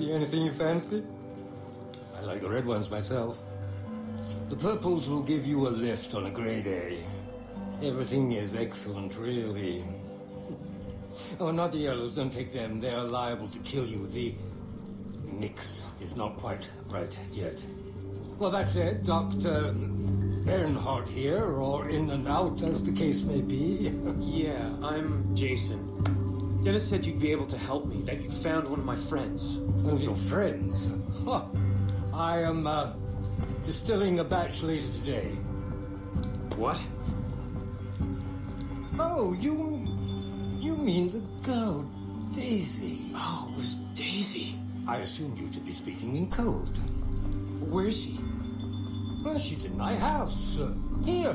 See anything you fancy? I like the red ones myself. The purples will give you a lift on a grey day. Everything is excellent, really. Oh, not the yellows, don't take them. They're liable to kill you. The mix is not quite right yet. Well, that's it, Dr. Earnhardt here, or in and out, as the case may be. yeah, I'm Jason. Dennis said you'd be able to help me, that you found one of my friends. One of your friends? Huh. I am, uh, distilling a batch later today. What? Oh, you... You mean the girl, Daisy. Oh, it was Daisy. I assumed you to be speaking in code. Where is she? Well, she's in my house. Uh, here,